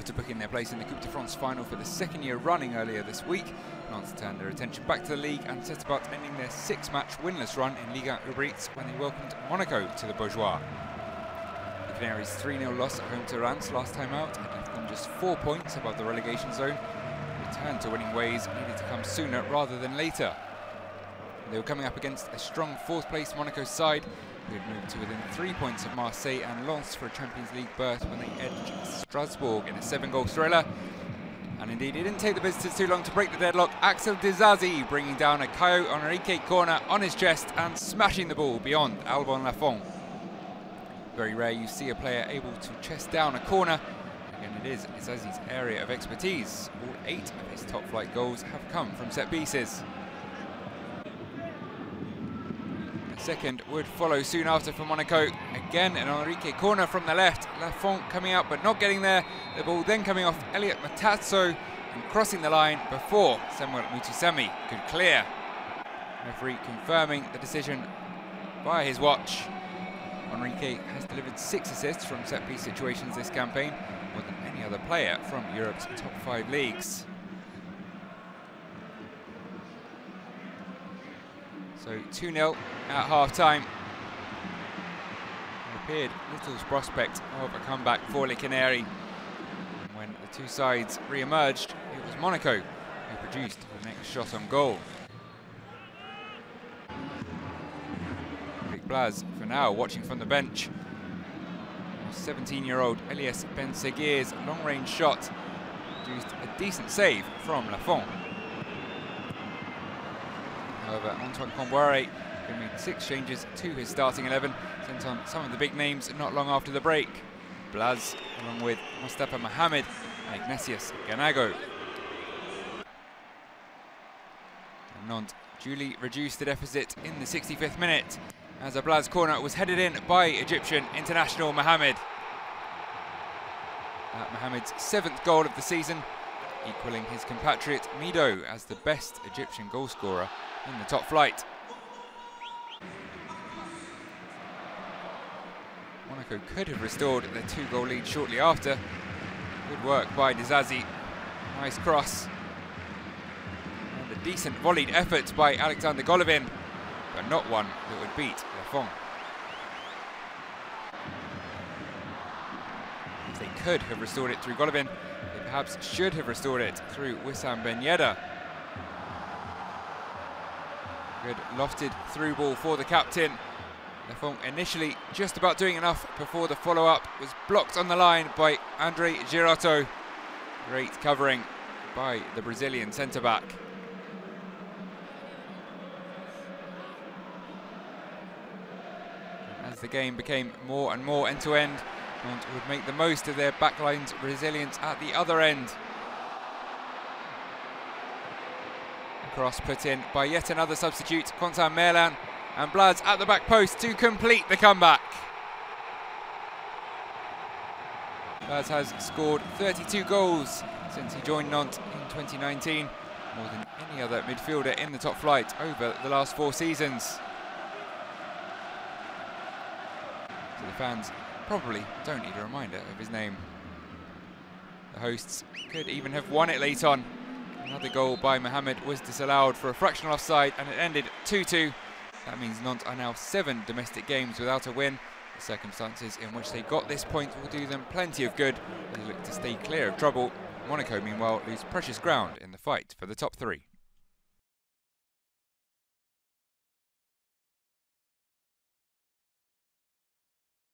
After booking their place in the Coupe de France final for the second year running earlier this week, Nantes turned their attention back to the league and set about ending their six-match winless run in Ligue 1 when they welcomed Monaco to the Beaujoire. The Canaries' 3-0 loss at home to Reims last time out had left them just four points above the relegation zone. Return to winning ways needed to come sooner rather than later. They were coming up against a strong fourth-place Monaco side who had moved to within three points of Marseille and Lens for a Champions League berth when they edged Strasbourg in a seven-goal thriller. And indeed, it didn't take the visitors too long to break the deadlock. Axel Disasi bringing down a Caio Henrique corner on his chest and smashing the ball beyond Alban Lafont. Very rare you see a player able to chest down a corner. Again, it is Disasi's area of expertise. All eight of his top-flight goals have come from set pieces. Second would follow soon after for Monaco. Again, an Henrique corner from the left. Lafont coming out but not getting there. The ball then coming off Eliot Matazo and crossing the line before Samuel Moutoussamy could clear. Referee confirming the decision by his watch. Henrique has delivered six assists from set-piece situations this campaign, more than any other player from Europe's top five leagues. So 2-0 at half-time. It appeared little prospect of a comeback for Le Canary. When the two sides re-emerged, it was Monaco who produced the next shot on goal. Big Blas, for now, watching from the bench. 17-year-old Eliesse Ben Seghir's long-range shot produced a decent save from Lafont. However, Antoine Kombouaré, who made six changes to his starting 11, sent on some of the big names not long after the break. Blas, along with Mostafa Mohamed and Ignatius Ganago. Nantes duly reduced the deficit in the 65th minute as a Blas corner was headed in by Egyptian international Mohamed. Uh, Mohamed's seventh goal of the season, equaling his compatriot Mido as the best Egyptian goalscorer in the top flight. Monaco could have restored their two-goal lead shortly after. Good work by Disasi. Nice cross. And a decent volleyed effort by Alexander Golovin, but not one that would beat Lafont. They could have restored it through Golovin, they perhaps should have restored it through Wissam Ben. Good lofted through ball for the captain. Lafont initially just about doing enough before the follow-up was blocked on the line by Andrei Girotto. Great covering by the Brazilian centre-back. As the game became more and more end-to-end, Nantes would make the most of their backline's resilience at the other end. Cross put in by yet another substitute, Quentin Merlin, and Blas at the back post to complete the comeback. Blas has scored 32 goals since he joined Nantes in 2019, more than any other midfielder in the top flight over the last four seasons. So the fans probably don't need a reminder of his name. The hosts could even have won it late on. Another goal by Mohamed was disallowed for a fractional offside and it ended 2-2. That means Nantes are now seven domestic games without a win. The circumstances in which they got this point will do them plenty of good they look to stay clear of trouble. Monaco, meanwhile, lose precious ground in the fight for the top three.